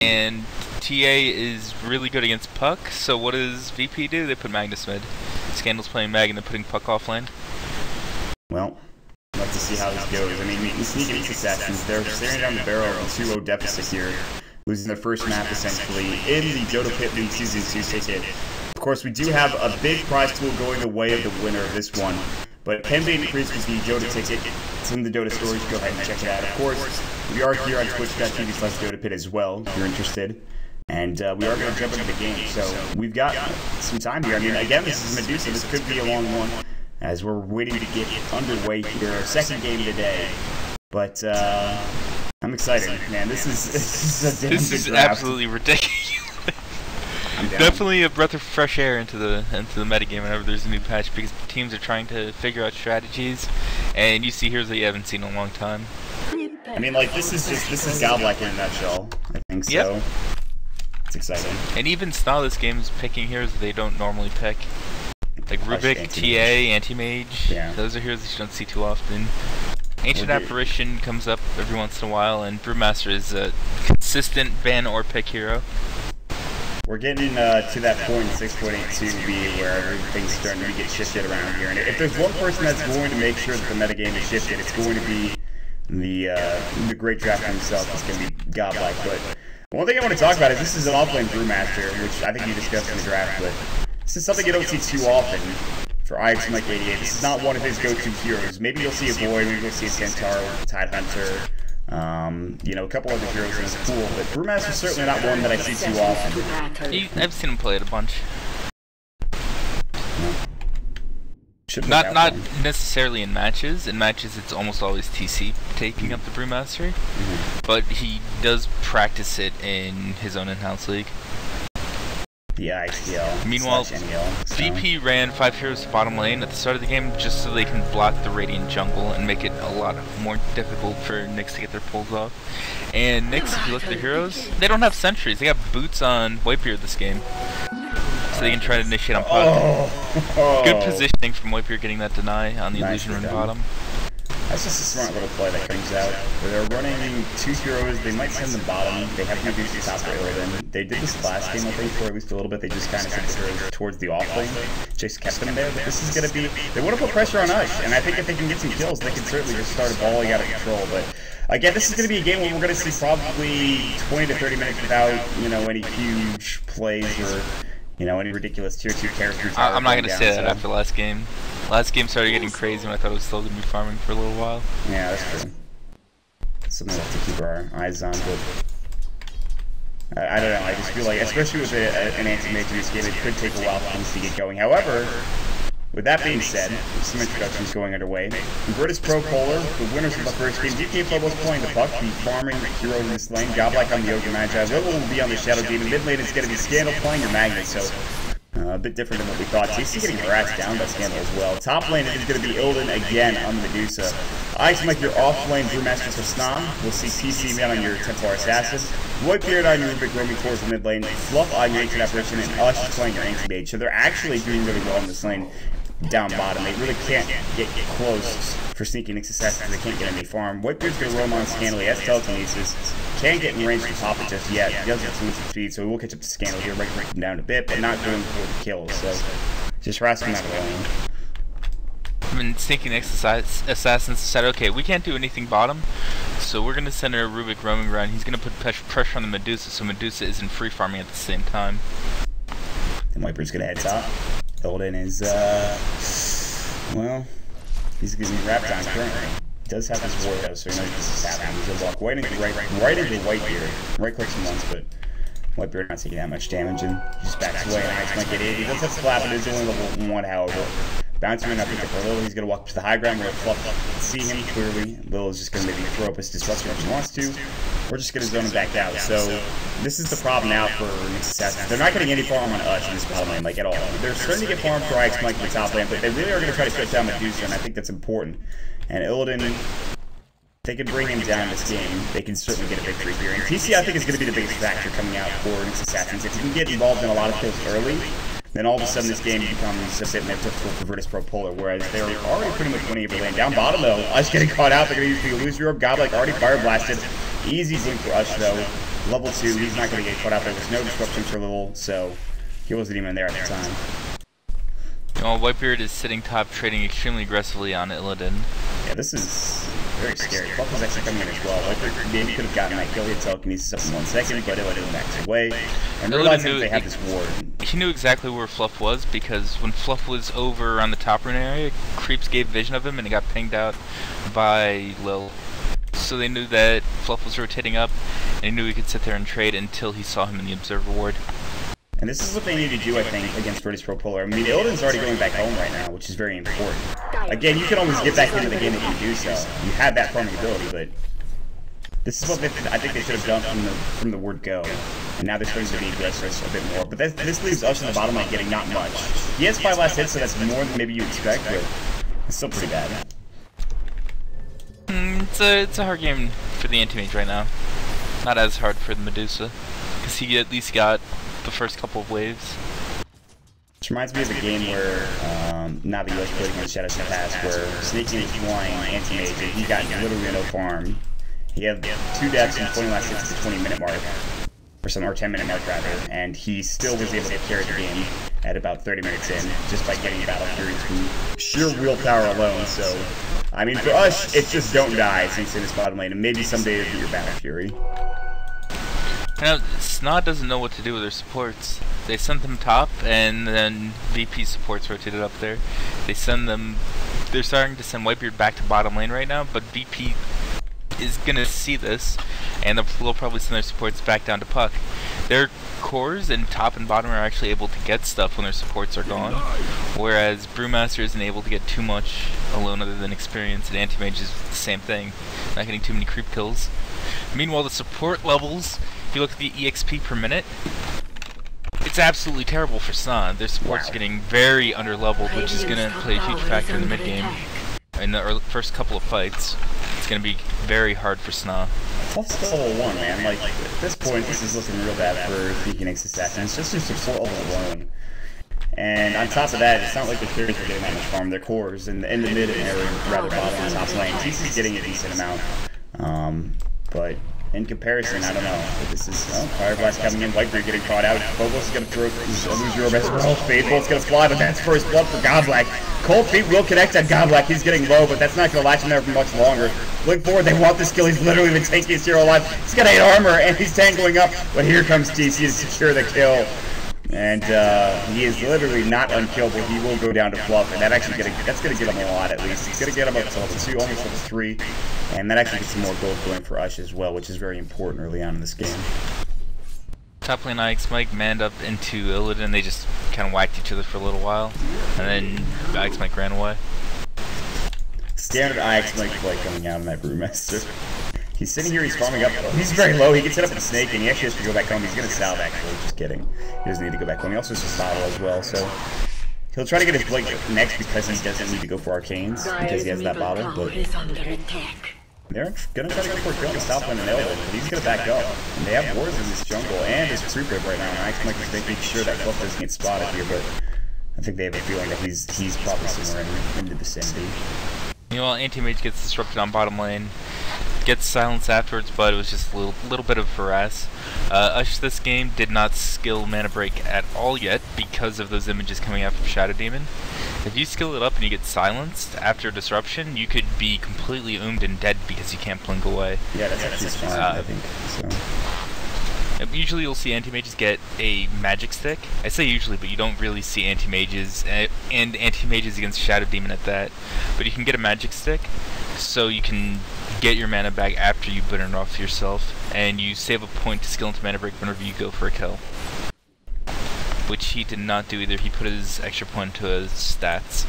And TA is really good against Puck, so what does VP do? They put Magnus mid. Scandal's playing Mag and they're putting Puck off lane. Well, let's see how this goes. I mean, we sneak into successions. They're staring down the barrel of a 2-0 deficit here, losing their first map essentially in the Dota Pit League Season 2 ticket. Of course, we do have a big prize pool going the way of the winner of this one, but it can be increased with the Dota ticket. It's in the Dota stories. Go ahead and check it out. Of course, we are here on twitch.tv slash Dota Pit as well, if you're interested. And uh, we are going to jump into the game, so we've got some time here. I mean, again, this is Medusa. This could be a long one, as we're waiting to get underway here. Our second game today. But uh, I'm excited, man. This is this is a damn This is absolutely ridiculous. I'm down. Definitely a breath of fresh air into the into the metagame whenever there's a new patch because teams are trying to figure out strategies, and you see heroes that you haven't seen in a long time. I mean, like this is just this is godlike in a nutshell. I think so. Yep. It's exciting. And even style this game is picking heroes that they don't normally pick. Like Hush, Rubik, Anti-Mage. TA, Anti-Mage. Yeah. Those are heroes that you don't see too often. Ancient Well, dude- Apparition comes up every once in a while, and Brewmaster is a consistent ban or pick hero. We're getting uh, to that point in 6.82b where everything's starting to get shifted around here. And if there's one person that's going to make sure that the metagame is shifted, it's going to be the uh, the great drafter himself. It's going to be godlike. But one thing I want to talk about is this is an offlane brewmaster, which I think you discussed in the draft. But this is something you don't see too often for IX Mike 88. This is not one of his go-to heroes. Maybe you'll see a Void, maybe you'll see a Centaur, Tide Hunter. Um, you know, a couple other heroes in this pool, but Brewmaster's certainly not one that I see too often. I've seen him play it a bunch. Should Not not him. necessarily in matches. In matches, it's almost always TC taking up the Brewmaster, Mm-hmm. but he does practice it in his own in-house league. The ICL. Meanwhile, NEL, so. VP ran five heroes to bottom lane at the start of the game just so they can block the Radiant jungle and make it a lot more difficult for Nyx to get their pulls off. And Nyx, if you look at their heroes, they don't have sentries. They got boots on Whitebeard this game. So they can try to initiate on Puck. Oh, oh. Good positioning from Whitebeard getting that deny on the Nicely illusion rune bottom. That's just a smart little play that comes out. Where they're running two heroes. They might send the bottom. They have reduced the top rail then. They did this last game, I think, for at least a little bit. They just kind of sent the heroes towards the off lane. Just kept them there. But this is going to be. They want to put pressure on us, And I think if they can get some kills, they can certainly just start a balling out of control. But again, this is going to be a game where we're going to see probably 20 to 30 minutes without, you know, any huge plays or. You know, any ridiculous tier 2 characters. I'm not going gonna say that after last game. Last game started getting crazy and I thought it was still gonna be farming for a little while. Yeah, that's true. Something we'll have to keep our eyes on, but I, I don't know. I just feel like, especially with a, a, an this game, it could take a while for things to get going. However, with that being said, some introductions going underway. Virtus Pro Polar, the winners of the first game. DK was playing the puck, the farming hero in this lane. Godlike on the Ogre Magi. Willow will be on the Shadow Demon. Mid lane is going to be Scandal playing your Magnet, so uh, a bit different than what we thought. TC getting harassed down by Scandal as well. Top lane is going to be Illidan again on Medusa. I Ice like your off lane Brewmaster for Snom. We'll see TC man on your Templar Assassin. Whitebeard on your Rubik roaming towards the mid lane. Fluff on your Ancient Apparition. And Ush playing your Anti-Mage. So they're actually doing really well in this lane down bottom. They really can't get close for sneaking Nyx Assassins. They can't get any farm. Whitebeard's going to roam on Scandal. He has telekinesis. Can't get in range to pop it just yet. He doesn't have too much speed, so we will catch up to Scandal here, right, him down a bit, but not going for the kills. So just harassing him out of lane. I mean, sneaking assass- assassins said, okay, we can't do anything bottom, so we're gonna send our Rubik roaming around. He's gonna put pressure on the Medusa, so Medusa isn't free farming at the same time. And Wiper's gonna head top. Illidan is, uh, well, he's be wrapped on currently. He does have his ward though, so he knows this is happening. He's gonna walk right into right, right into Whitebeard. Right clicks him once, but Whitebeard not taking that much damage, and he just backs away. And Ice might get it. He does have slap, but it's only level one, however. Bouncing in, I think, for Lil, he's gonna walk to the high ground. We're gonna fluff, up, see him clearly. Lil is just gonna maybe throw up his disruption if he wants to. We're just gonna zone him back out. So this is the problem now for Nyx Assassins. They're not getting any farm on us in this bottom lane, like at all. They're starting to get farm for Ix Mike in the top lane, but they really are gonna try to shut down Medusa, and I think that's important. And Illidan, they can bring him down this game, they can certainly get a victory here. And TC, I think, is gonna be the biggest factor coming out for Nyx Assassins. If you can get involved in a lot of kills early, then all of a sudden this game becomes a bit more difficult for Virtus Pro Polar, whereas they're already pretty much winning every lane. Down bottom though, Ush getting caught out, they're gonna use the illusion orb, Godlike already fire blasted. Easy blink for Ush though. level 2, he's not going to get caught out. There was no disruption for Lil, so he wasn't even there at the time. Well, Whitebeard is sitting top, trading extremely aggressively on Illidan. Yeah, this is very scary. Fluff was actually coming in as well. Whitebeard maybe could have gotten that kill. He had telekinesis up in one second, but Illidan backs away. And realizing that they have this ward. He knew exactly where Fluff was because when Fluff was over on the top rune area, Creeps gave vision of him and he got pinged out by Lil. So they knew that Fluff was rotating up, and he knew he could sit there and trade until he saw him in the Observer ward. And this is what they need to do, I think, against Virtus Pro Polar. I mean, Illidan's already going back home right now, which is very important. Again, you can always get back into the game if you do so. You have that farming ability, but this is what they, I think they should have done from the from the word go. And now they're starting to be aggressive a bit more. But this, this leaves us in the bottom line getting not much. He has five last hits, so that's more than maybe you expect, but it's still pretty bad. Mm, it's a it's a hard game for the anti-mage right now. Not as hard for the Medusa, because he at least got the first couple of waves. Which reminds me of a game where um, Navi was played against Shadows in the past, where Sneaky was flying anti-mage, and he got literally no farm. He had two deaths and 20 last hits at the 20 minute mark, or some or 10 minute mark rather, and he still was able to carry the game at about 30 minutes in, just by getting Battle from sheer willpower alone. So, I mean, for us, it's just don't die since in his bottom lane, and maybe someday it'll be your Battle Fury. Know, Snod doesn't know what to do with their supports. They send them top, and then VP supports rotated up there. They send them... They're starting to send Whitebeard back to bottom lane right now, but VP is gonna see this, and they'll probably send their supports back down to Puck. Their cores and top and bottom are actually able to get stuff when their supports are gone, whereas Brewmaster isn't able to get too much alone other than experience, and Anti-Mage is the same thing, not getting too many creep kills. Meanwhile, the support levels if you look at the EXP per minute, it's absolutely terrible for Sun. Their support's wow. getting very under-leveled, which is going to play a huge factor in the mid-game. In the first couple of fights, it's going to be very hard for Sna. Tough still level 1, man. Like, at this point, this is looking real bad for Phoenix Assassins. Just their support level alone. And on top of that, it's not like the carries are getting that much farm. Their cores in the, in the mid and rather bottom and top lane. TC's getting a decent amount. Um, but in comparison, I don't know. This is oh, Fire Blast coming in, Whitebeard getting caught out. Phobos is gonna throw lose your best well. Faithful's gonna fly, but that's first blood for Goblak. Cold Feet will connect on Goblak. He's getting low, but that's not gonna latch him there for much longer. Look forward, they want this kill. He's literally the tankiest hero alive. He's got 8 armor and he's tangling up, but here comes TC to secure the kill. And uh, he is literally not unkillable. He will go down to Fluff, and that actually gonna, that's going to get him a lot at least. It's going to get him up to level 2, almost level 3. And that actually gets some more gold going for Ush as well, which is very important early on in this game. Top lane Ix Mike manned up into Illidan. They just kind of whacked each other for a little while. And then Ix Mike ran away. Standard Ix Mike play coming out in that Brewmaster. He's sitting here, he's farming up. He's very low, he gets hit up with a snake, and he actually has to go back home. He's gonna salve, actually. Just kidding. He doesn't need to go back home. He also has a bottle as well, so... He'll try to get his Blink next because he doesn't need to go for Arcanes, because he has that bottle, but... They're gonna try to go for a kill with Southland and Illidan, but he's gonna back up. And they have wards in this jungle, and his creep wave right now, and I expect to making sure that Fluff doesn't get spotted here, but... I think they have a feeling that he's he's probably somewhere in, in the vicinity. Meanwhile, Anti-Mage gets disrupted on bottom lane gets silenced afterwards, but it was just a little, little bit of harass. Uh, Ush this game did not skill Mana Break at all yet because of those images coming out from Shadow Demon. If you skill it up and you get silenced after disruption, you could be completely oomed and dead because you can't blink away. Yeah, that's actually smart, uh, I think. So. Usually you'll see anti-mages get a magic stick. I say usually, but you don't really see anti-mages, uh, and anti-mages against Shadow Demon at that. But you can get a magic stick, so you can get your mana back after you burn it off yourself, and you save a point to skill into mana break whenever you go for a kill. Which he did not do either, he put his extra point to his stats.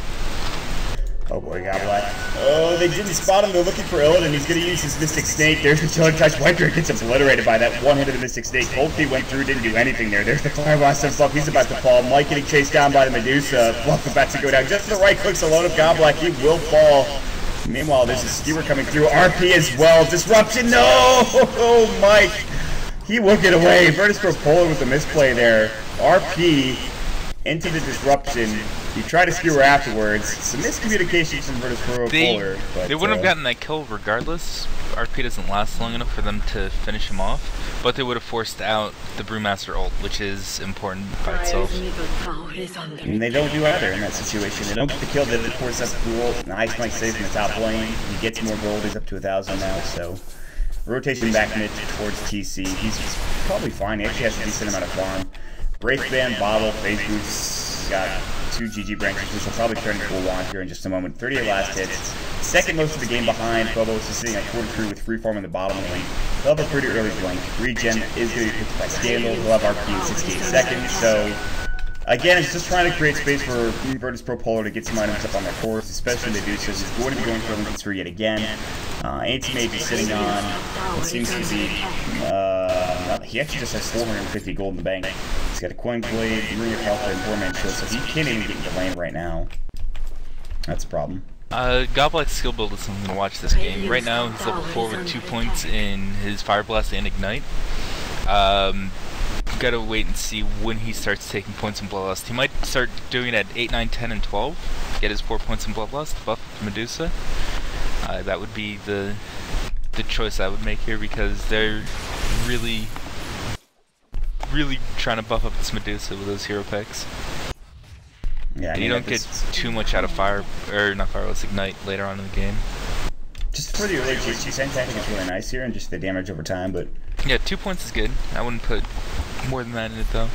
Oh boy, Goblak. Oh, they didn't spot him. They're looking for Illidan. He's going to use his Mystic Snake. There's the Chilling Touch. Whitebeard gets obliterated by that one hit of the Mystic Snake. Feet went through, didn't do anything there. There's the Fire Blast of Fluff. He's about to fall. Mike getting chased down by the Medusa. Fluff about to go down. Just the right clicks alone of Goblak. He will fall. Meanwhile, there's a skewer coming through. RP as well. Disruption. No! Oh, Mike. He will get away. Virtus Pro Polar with the misplay there. RP into the disruption. You try to skewer afterwards. Some miscommunication from Virtus Pro They, Polar, but they wouldn't uh, have gotten that kill regardless. RP doesn't last long enough for them to finish him off, but they would have forced out the Brewmaster ult, which is important by itself. And they don't do either in that situation. They don't get the kill. They of course that's cool. Nice Mike saves in the top lane. He gets more gold. He's up to a thousand now. So rotation back mid towards TC. He's probably fine. He actually has a decent amount of farm. Wraith Band, Bottle, Phase Got two GG branches, which will probably turn into a wand here in just a moment. 38 last hits. Second most of the game behind. Phobos is sitting at 43 with free farm in the bottom of the lane. He'll have a pretty early blink. Regen is going to be picked by Scandal. He'll have RP in 68 seconds. So Again, it's just trying to create space for Virtus Pro Polar to get some items up on their course, especially if they so. He's going to be going for Olympics 3 yet again. Uh, Anti-Mage is sitting on, it seems to be, uh, he actually just has 450 gold in the bank. He's got a Quelling Blade, Ring of Health, and 4-man shield, so he can't even get into lane right now. That's a problem. Uh, Goblak's skill build is something to watch this game. Right now, he's level 4 with 2 points in his Fire Blast and Ignite. Um, gotta wait and see when he starts taking points in Bloodlust. He might start doing it at 8, 9, 10, and 12. Get his 4 points in Bloodlust, buff Medusa. Uh, that would be the the choice I would make here because they're really, really trying to buff up this Medusa with those hero picks. Yeah, and you don't get too much out of Fire, or not Fire, let's Ignite later on in the game. Just for the early GC, I think it's really nice here and just the damage over time, but... Yeah, two points is good. I wouldn't put more than that in it though.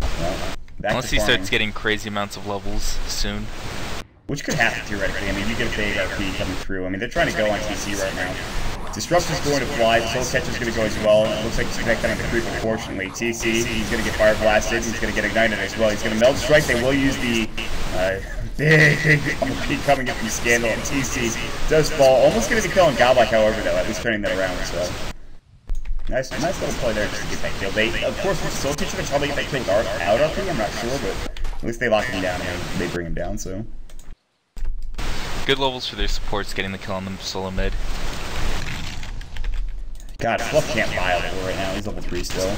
Well, Unless he starts getting crazy amounts of levels soon. Which could happen theoretically. I mean, you get a big RP coming through. I mean, they're trying to go on TC right now. Disruption's going to fly, Soul Catcher's going to go as well. It looks like he's connected on the creep, unfortunately. TC, he's going to get fire blasted, he's going to get ignited as well. He's going to melt strike, they will use the uh, big RP coming in from Scandal, and TC does fall. Almost going to be killing Godlike, however, though, at least turning that around well. Nice, nice little play there just to get that kill. They, of course, with Soul Catcher, they probably get that kill out, out of him, I'm not sure, but at least they lock him down and they bring him down, so... Good levels for their supports, getting the kill on them solo mid. God, Fluff can't buy a right now. He's level 3 still.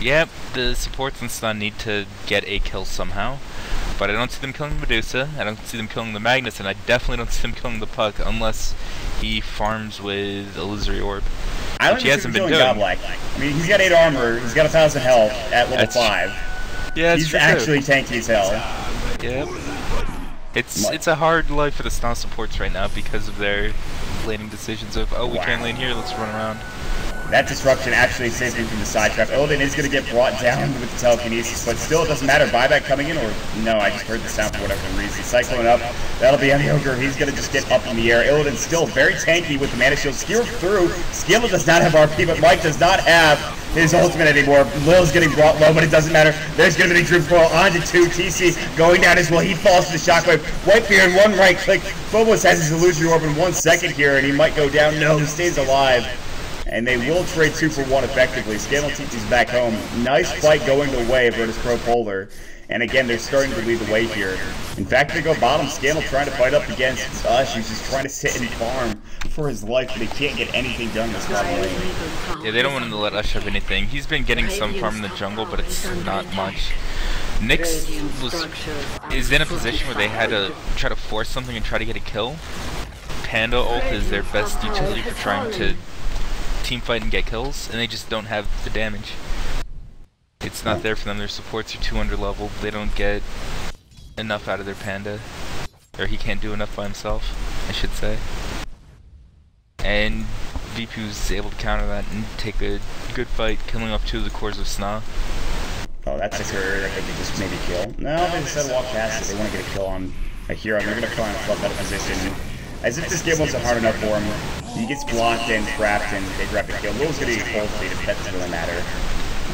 Yep, the supports and stun need to get a kill somehow. But I don't see them killing Medusa, I don't see them killing the Magnus, and I definitely don't see them killing the Puck unless he farms with Illusory Orb. I don't he hasn't been doing. Godlike. I mean, he's got 8 armor, he's got a 1,000 health at level That's 5. Yeah, He's actually true. tanky as hell. Yep. It's it's a hard life for the stun supports right now because of their laning decisions of oh we Wow. can't lane here let's run around. That disruption actually saves him from the side trap. Illidan is going to get brought down with the telekinesis, but still it doesn't matter. Buyback coming in, or no, I just heard the sound for whatever reason. Cycling up, that'll be on ogre. He's going to just get up in the air. Illidan still very tanky with the mana shield. Skewer through. Skilla does not have RP, but Mike does not have his ultimate anymore. Lil's getting brought low, but it doesn't matter. There's going to be Dream Coil onto two. TC going down as well. He falls to the shockwave. Whitebeard, one right click. Phobos has his illusory orb in one second here, and he might go down. No, he stays alive and they will trade two for one effectively. Scandal teaches back home. Nice fight going the way of Virtus Pro Polar. And again, they're starting to lead the way here. In fact, they go bottom. Scandal trying to fight up against Ush. He's just trying to sit and farm for his life, but he can't get anything done this bottom lane. Yeah, they don't want him to let Ush have anything. He's been getting some farm in the jungle, but it's not much. Nyx was is in a position where they had to try to force something and try to get a kill. Panda ult is their best utility for trying to team fight and get kills, and they just don't have the damage. It's not there for them. Their supports are too under leveled. They don't get enough out of their panda, or he can't do enough by himself, I should say. And VP was able to counter that and take a good fight, killing off two of the cores of Sna. Oh, that's a career that they could just maybe kill. No, they to walk past it. They want to get a kill on a hero. They're going to try and flip that position. As if this game wasn't hard enough for him. He gets blocked and trapped, and they grab the kill. Going to get cold feet if that doesn't really matter.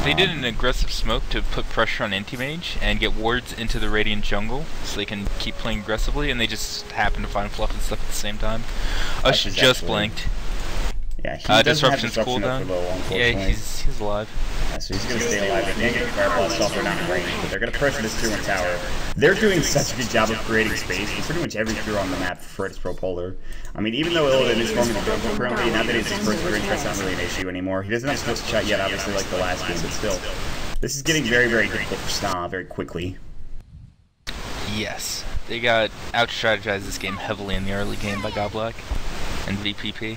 They did an aggressive smoke to put pressure on Anti-Mage and get wards into the Radiant jungle so they can keep playing aggressively and they just happen to find fluff and stuff at the same time. Ush just actually- blinked. Yeah, he Uh, doesn't have disruption's disruption up cooldown. for Lil, Yeah, he's he's alive. Yeah, so he's gonna stay alive. They can't get fireball itself, they're not range, but they're gonna pressure this tier 1 tower. They're doing such a good job of creating space for pretty much every hero on the map for Virtus Pro Polar. I mean, even though Illidan is forming the jungle currently, now that he's his first range, that's not really an issue anymore. He doesn't have Swift shot yet, obviously, like the last game, but still. This is getting very, very difficult for Sna very quickly. Yes. They got out-strategized this game heavily in the early game by Goblak and VPP.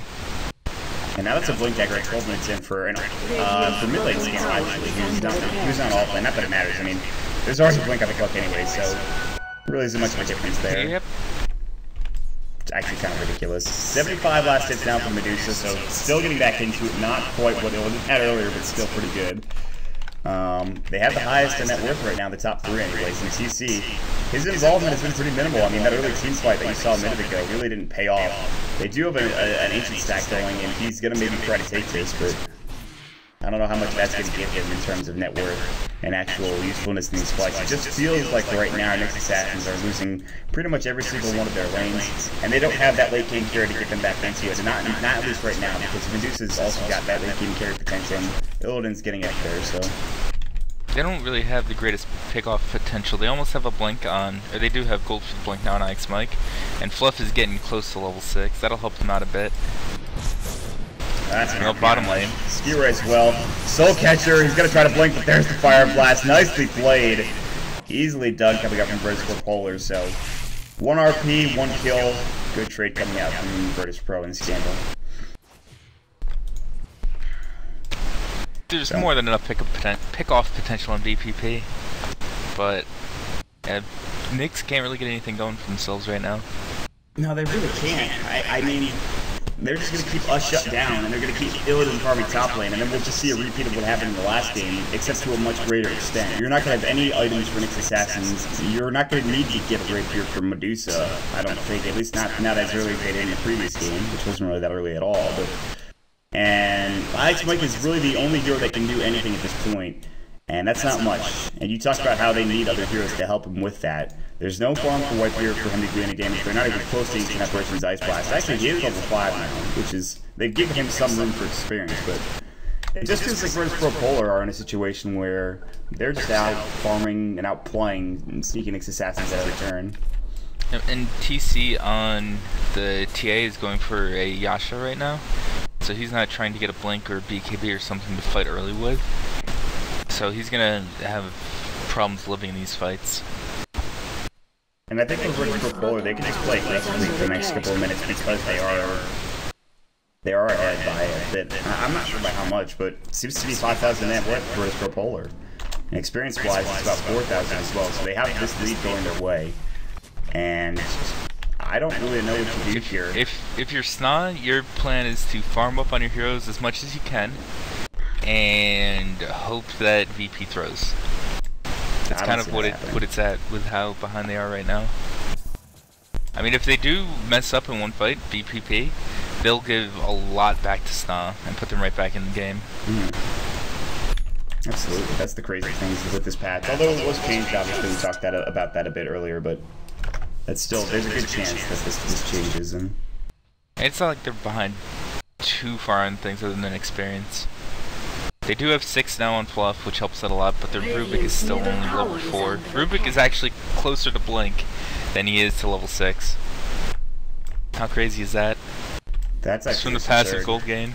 And now that's a Blink Dagger at 12 minutes in for an, uh, for mid lane scan, actually. Not, not all play. Not that it matters. I mean, there's already Blink on the clock anyway, so really isn't much of a difference there. Yep. It's actually kind of ridiculous. 75 last hits down from Medusa, so still getting back into it. Not quite what it was at earlier, but still pretty good. Um, they have the highest in net worth right now, the top three anyways, in TC. His involvement has been pretty minimal. I mean, that early team fight that you saw a minute ago really didn't pay off. They do have a, a, an ancient stack going, and he's going to maybe try to take this, but I don't know how much that's going to give him in terms of net worth and actual usefulness in these fights. It just feels like right now Nyx Assassins are losing pretty much every single one of their lanes, and they don't have that late game carry to get them back into it, not, not at least right now, because Medusa's also got that late game carry potential, and Illidan's getting up there, so... They don't really have the greatest pick-off potential. They almost have a blink on, or they do have gold for blink now on Ix Mike, and Fluff is getting close to level 6. That'll help them out a bit. That's no bottom lane. Skewer as well. Soul Catcher, he's gonna try to blink, but there's the Fire Blast. Nicely played. Easily done coming up from British Virtus Polar, so... One RP, one kill. Good trade coming out from Virtus Pro and Scandal. There's so. more than enough pick, poten pick off potential on VPP, but uh, Nyx can't really get anything going for themselves right now. No, they really can't. I, I mean, they're just going to keep us shut down, and they're going to keep Illidan farming top lane, and then we'll just see a repeat of what happened in the last game, except to a much greater extent. You're not going to have any items for Nyx Assassins. You're not going to need to get a rapier from Medusa, I don't think, at least not, not as early as they did in the previous game, which wasn't really that early at all. But And Alex Mike is really the only hero that can do anything at this point. And that's not much. And you talked about how they need other heroes to help them with that. There's no farm for Whitebeard for him to do any damage. They're not even close to Ancient Apparition's Ice Blast. Actually, he is level 5 now, which is... They give him some room for experience, but... It just feels like Virtus Pro Polar are in a situation where they're just out farming and out playing and sneaking Assassins at every turn. And TC on the TA is going for a Yasha right now. So he's not trying to get a Blink or BKB or something to fight early with so he's gonna have problems living these fights. And I think with Virtus Pro Polar, they can just play aggressively for the next couple of minutes because they are they are ahead by a bit. I'm not sure by how much, but it seems to be 5,000 net worth for Virtus Pro Polar. And experience-wise, it's about 4,000 as well, so they have this lead going their way. And I don't really know what to do if, here. If if you're Sna, your plan is to farm up on your heroes as much as you can, and hope that VP throws. That's kind of what it what it's at with how behind they are right now. I mean, if they do mess up in one fight, VPP, they'll give a lot back to Sna and put them right back in the game. Mm. Absolutely, that's the crazy thing with this patch. Although it was changed, obviously, we talked that, about that a bit earlier, but that's still there's a good chance that this, this changes. And it's not like they're behind too far on things other than experience. They do have 6 now on Fluff, which helps out a lot, but their Rubik is still only level 4. Rubik is actually closer to Blink than he is to level 6. How crazy is that? That's actually from the passive gold gain.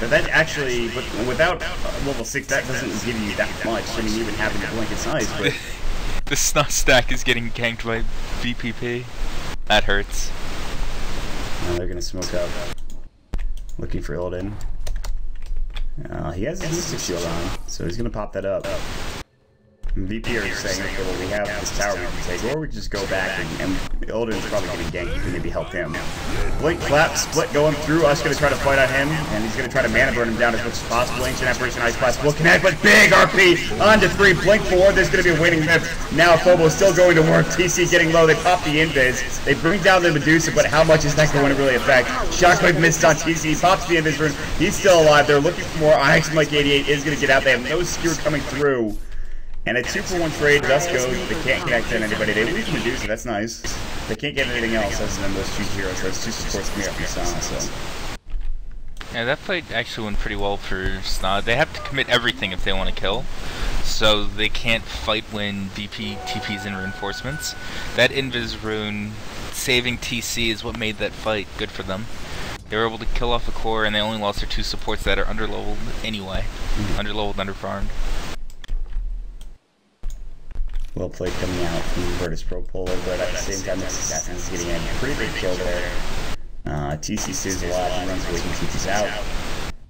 But that actually, without level 6, that doesn't give you that much. I mean, even having a Blink is nice, but... the Snot stack is getting ganked by VPP. That hurts. Now they're gonna smoke up. Looking for Illidan. Uh, he has his Shield on, so he's gonna pop that up. VP are saying, okay, well, we have this tower we can take, or we just go back and, and probably getting ganked. You can maybe help him. Blink, clap, split going through. Us gonna try to fight on him, and he's gonna try to mana burn him down as much as possible. Ancient Apparition Ice Blast will connect, but big RP onto three. Blink forward. There's gonna be a winning mip. Now Phobo still going to work. TC getting low. They pop the invis. They bring down the Medusa, but how much is that going to really affect? Shockwave missed on TC. Pops the invis rune. He's still alive. They're looking for more. Onyx Mike 88 is gonna get out. They have no skewer coming through. And a two for one trade just goes. They can't connect to anybody. They lose Medusa. That's nice. They can't get anything else other than those two heroes. Those two supports coming up from Sana. So. Yeah, that fight actually went pretty well for Snod. They have to commit everything if they want to kill. So they can't fight when VP TP's in reinforcements. That Invis rune saving TC is what made that fight good for them. They were able to kill off a core and they only lost their two supports that are underleveled anyway. Mm -hmm. Underleveled, underfarmed. Well played coming out from Virtus Pro Polar, but at the same time, this Assassin is getting a pretty big kill there. Uh, TC saves a lot, he runs away and TC's out.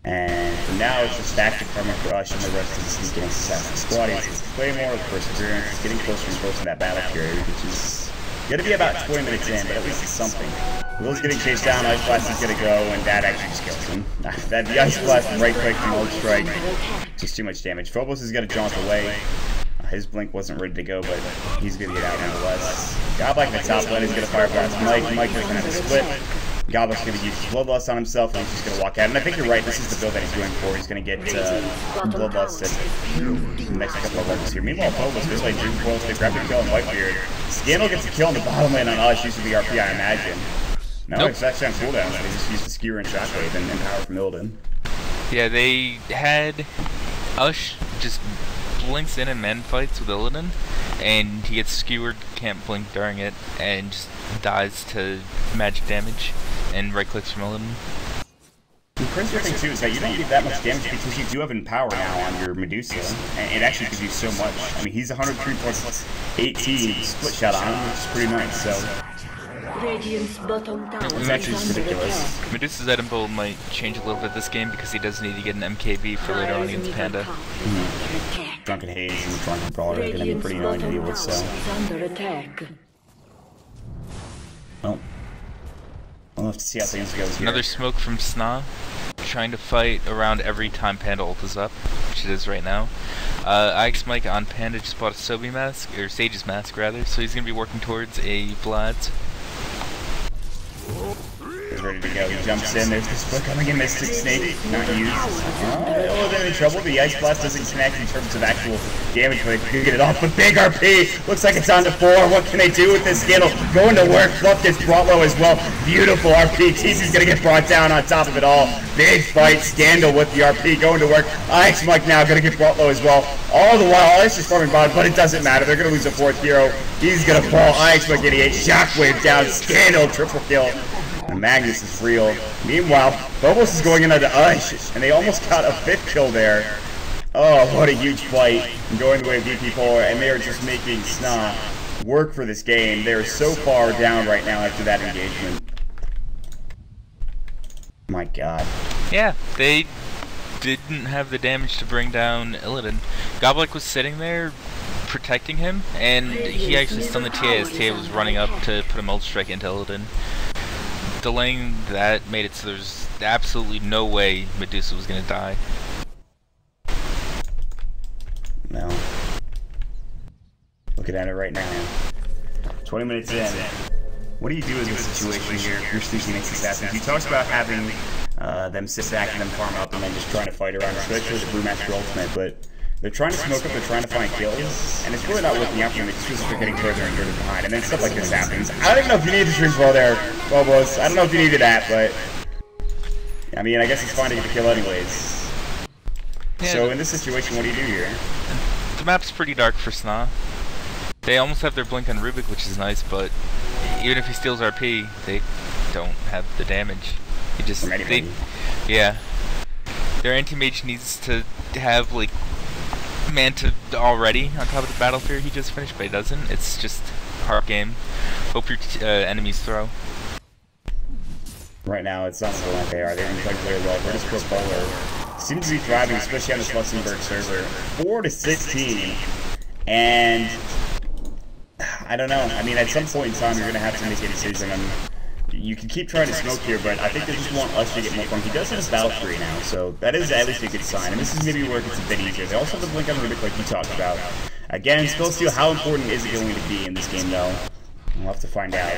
And for now, it's just back to Karma Crush and the rest of the sneaking Assassin squad. He's Claymore with Perseverance, getting closer and closer to that Battle Fury, which is going to be about 20 minutes in, but at least it's something. Will's getting chased down, Ice Blast is to go, and that actually just kills him. that the Ice Blast right click from Old Strike, just too much damage. Phobos is to jaunt away. His blink wasn't ready to go, but he's going to get out nonetheless. Godlike in the top lane is going to fire blast Mike. Mike is going to have a split. To use Bloodlust on himself, and he's just going to walk out. And I think you're right, this is the build that he's going for. He's going to get uh, Bloodlust at the next couple of levels here. Meanwhile, Phobos goes like Dream Coils, they grab the kill on Whitebeard. Scandal gets a kill in the bottom lane on Ush using the RP, I imagine. No, nope. it's actually on cooldown, so they just used the Skewer and Shockwave and, and Power from Illidan. Yeah, they had Ush just blinks in and man fights with Illidan, and he gets skewered, can't blink during it, and just dies to magic damage and right clicks from Illidan. The crazy thing too is that you don't get that much damage because you do have Empower now on your Medusa, and it actually gives you so much. I mean, he's 103 plus 18 split shot on him, which is pretty nice. So. It's actually just ridiculous. Medusa's item build might change a little bit this game because he does need to get an MKB for later on against Panda. Mm. Drunken Haze and Drunken Brawler are going to be pretty annoying to deal with, so. Under attack. Well, We'll have to see how things go here. Another smoke from Sna, trying to fight around every time Panda ult is up, which it is right now. Uh, Ix Mike on Panda just bought a Sobi mask, or Sage's mask rather, so he's going to be working towards a Vlad's ready to go. He jumps in. There's the split coming in. Mystic Snake, not used. Oh, they're in trouble. The Ice Blast doesn't connect in terms of actual damage, but they can get it off. But big RP. Looks like it's on to four. What can they do with this Scandal? Going to work. Fluff gets brought low as well. Beautiful RP. TC's going to get brought down on top of it all. Big fight. Scandal with the RP going to work. Ix Mike now going to get brought low as well. All the while, Ice is farming bottom, but it doesn't matter. They're going to lose a fourth hero. He's going to fall. Ix Mike getting a shockwave down. Scandal triple kill. Magnus is real. Meanwhile, Phobos is going into Ush, and they almost got a fifth kill there. Oh, what a huge fight. Going the way of VP Polar, and they are just making Sna work for this game. They're so far down right now after that engagement. My god. Yeah, they didn't have the damage to bring down Illidan. Goblak was sitting there protecting him, and he actually stunned the TA as TA was running up to put a Multi Strike into Illidan delaying that made it so there's absolutely no way Medusa was gonna die. No. Looking at it right now. 20 minutes in. What do you do in this situation here you're sneaking Nix Assassins? You talks about having uh, them sit back and then farm up and then just trying to fight around, especially the Brewmaster Ultimate, but they're trying to smoke up, they're trying to find kills, and it's really not working out for them. It's just they're getting further and further behind, and then stuff like this happens. I don't even know if you need the stream ball there, Phobos. I don't know if you needed that, but... I mean, I guess it's fine to get the kill anyways. Yeah, so in this situation, what do you do here? The map's pretty dark for Sna. They almost have their blink on Rubik, which is nice, but even if he steals RP, they don't have the damage. He just... They, yeah. Their anti-mage needs to have, like, Manta already on top of the battle battlefield he just finished, but he doesn't. It's just hard game. Hope your uh, enemies throw. Right now, it's not so like they are. They're doing quite very well. We're just Pro Polar seems to be thriving, especially on this Luxembourg server. 4 to 16. And I don't know. I mean, at some point in time, you're going to have to make a decision on you can keep trying to smoke here, but I think they just want us to get more from He does have his free now, so that is at least a good sign. And this is maybe where it gets a bit easier. They also have the blink on Rubik like you talked about. Again, Spell Steal, how important is it going to be in this game, though? We'll have to find out.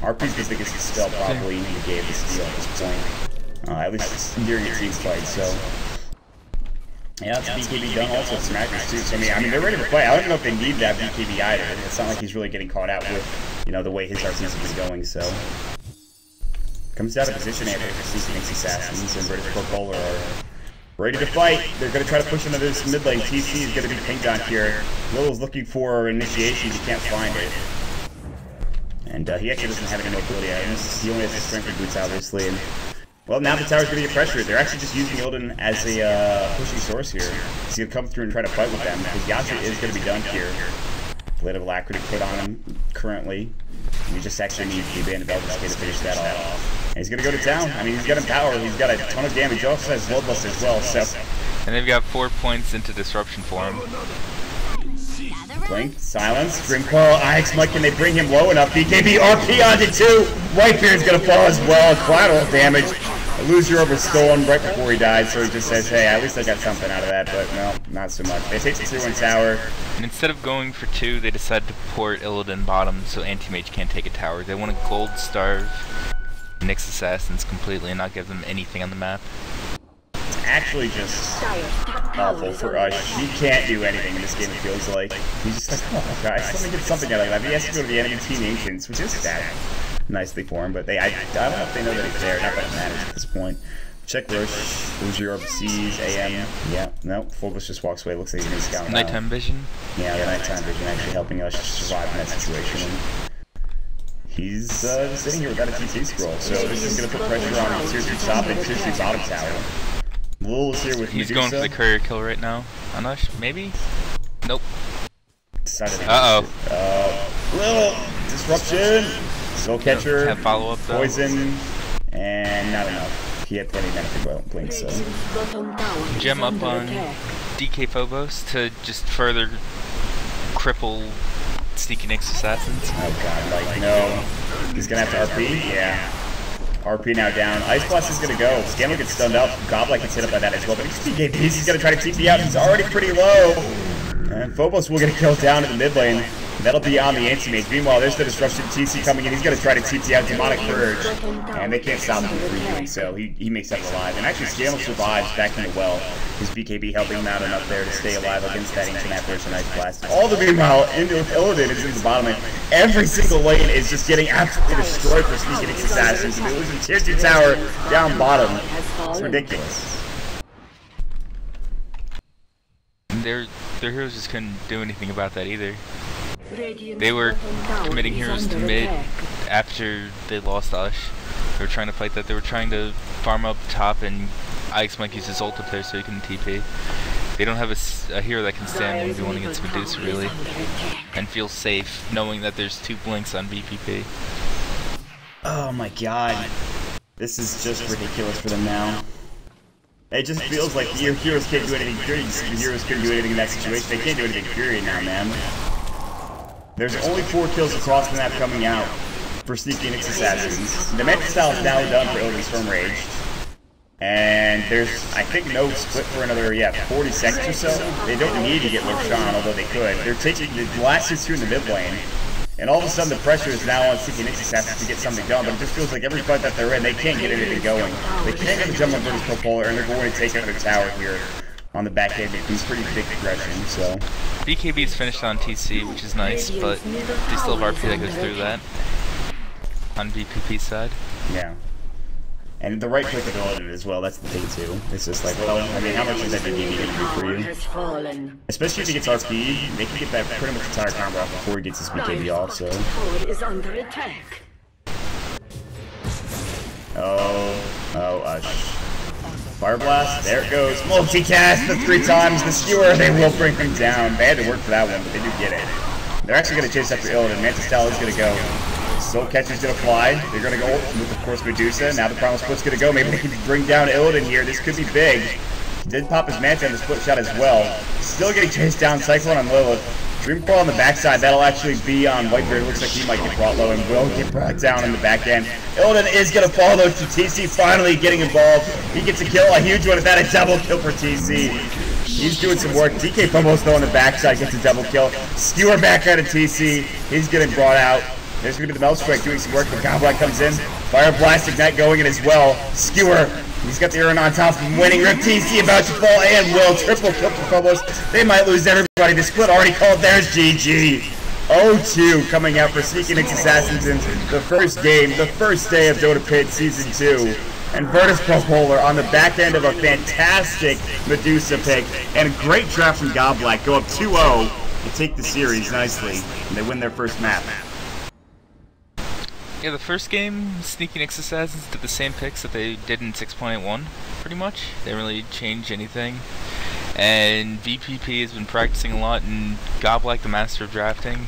RP's the biggest spell probably in the game, at this point. Uh, at least during a team fight, so... Yeah, it's BKB done also Smackers too. So I mean, I mean they're ready to play. I don't know if they need that BKB either. It's not like he's really getting caught out with, you know, the way his RPs been going. So Comes out of position after seeking assassins and Virtus Pro are ready to fight. They're going to try to push into this mid lane. TC is going to be pinged on here. Willow's looking for initiation. He can't find it. And uh, he actually doesn't have any mobility items. He only has the strength boots, obviously. And, well, now the tower's going to get pressured. They're actually just using Illidan as a uh, pushing source here. He's going to come through and try to fight with them, because Yasha is going to be done here. Blade of Alacrity put on him currently. We just actually need the Band of Eldritch to finish that off. He's gonna go to town. I mean, he's got Empower, he's got a ton of damage. He also has Bloodlust as well, so... And they've got four points into Disruption for him. Blink, silence, Dream Coil, Ix Mike, can they bring him low enough? BKB RP onto two! Whitebeard's gonna fall as well, collateral damage. A loser over stolen right before he died, so he just says, hey, at least I got something out of that, but no, not so much. They take the 2 in tower. And instead of going for two, they decide to port Illidan bottom so Anti-Mage can't take a tower. They want to gold starve Nyx Assassins completely and not give them anything on the map. It's actually just awful for us. He can't do anything in this game, it feels like. He's just like, oh guys, let me get something out of that. He has to go to the enemy team ancients, which is sad. Nicely for him, but they I, I don't know if they know that he's there. Not that it matters at this point. Check Rosh, lose your overseas, AM. Yeah, no, Phobos just walks away. Looks like he's scouting. Nighttime vision? Yeah, the nighttime vision actually helping us survive in that situation. He's uh, sitting here without a TP scroll, so this is going to put pressure on Tier 2 top and Tier 2 bottom tower. Lil's here with He's Medusa. going for the courier kill right now. Anush, maybe? Nope. Decided Uh-oh. Uh, Lil, disruption, soul catcher, Have follow up though. poison, and not enough. He had plenty of mana for blink, so Gem up on DK Phobos to just further cripple Sneaky Nyx Assassins. oh god, like no, he's gonna have to RP. Yeah. RP now down. Ice Blast is gonna go. Scandal gets stunned up. Goblin gets hit up by that as well. But he's TP He's gonna try to TP out. He's already pretty low. And Phobos will get a kill down in the mid lane. That'll be on the anti-mage. Meanwhile, there's the disruption TC coming in. He's gonna try to TP out Demonic Purge. And they can't stop him from so. He, he makes that alive. And actually, Scandal survives back in the well. His BKB helping him out enough there to stay alive against that ancient apparition Ice Blast. All the meanwhile, Illidan is in the bottom lane. Every single lane is just getting absolutely destroyed for Sneaky Nyx Assassins. And they're losing tier 2 tower down bottom. It's ridiculous. Their their heroes just couldn't do anything about that either. They were committing heroes to mid after they lost Ush. They were trying to fight that. They were trying to farm up top and Ix might use his ult up there so he can TP. They don't have a hero that can stand 1v1 against Medusa really and feel safe knowing that there's two blinks on VPP. Oh my god. This is just ridiculous for them now. It just feels like your heroes can't do anything. Your heroes couldn't do anything in that situation. They can't do anything period now, man. There's only four kills across the map coming out for Sneaky Nyx Assassins. The Manta Style is now done for Odin's Storm Rage. And there's, I think, no split for another, yeah, 40 seconds or so. They don't need to get Roshan, although they could. They're taking the last two in the mid lane. And all of a sudden, the pressure is now on Sneaky Nyx Assassins to get something done, but it just feels like every fight that they're in, they can't get anything going. They can't get the jump on Virtus Pro Polar, and they're going to take another tower here on the back end. It's pretty big progression, so... BKB's finished on TC, which is nice, but they still have RP that goes through that on VPP side. Yeah. And the right click ability as well, that's the thing too. It's just like, well, I mean, how much is that BKB going to do for you? has fallen. Especially if he gets RP, they can get that pretty much entire combo off before he gets his BKB off, so... Tower is under attack. Oh, oh, uh, Ush. Fire Blast, there it goes. Multicast the three times, the skewer, they will bring him down. They had to work for that one, but they do get it. They're actually going to chase after Illidan. Manta Style is going to go. Soul Catcher's going to fly. They're going to go with, of course, Medusa. Now the Primal Split's going to go. Maybe they can bring down Illidan here. This could be big. Did pop his Manta on the split shot as well. Still getting chased down. Cyclone on Lilith. Dream Coil on the backside, that'll actually be on Whitebeard. Looks like he might get brought low and will get brought down in the back end. Illidan is going to fall though to TC, finally getting involved. He gets a kill, a huge one at that, a double kill for TC. He's doing some work. DK Phobos though on the backside gets a double kill. Skewer back out of TC. He's getting brought out. There's going to be the Meld Strike doing some work, but Goblin comes in. Fire Blast Ignite going in as well. Skewer, he's got the Aaron on top, winning. Rip TC about to fall, and will triple kill for. They might lose everybody. The split already called. There's GG. 0-2 coming out for Sneaky Nyx Assassins in the first game, the first day of Dota Pit Season 2. And Virtus Pro Polar on the back end of a fantastic Medusa pick and a great draft from Goblak go up 2-0 to take the series nicely, and they win their first map. Yeah, the first game, Nyx Assassins did the same picks that they did in 6.81, pretty much. They didn't really change anything. And VPP has been practicing a lot, and Goblak, the master of drafting,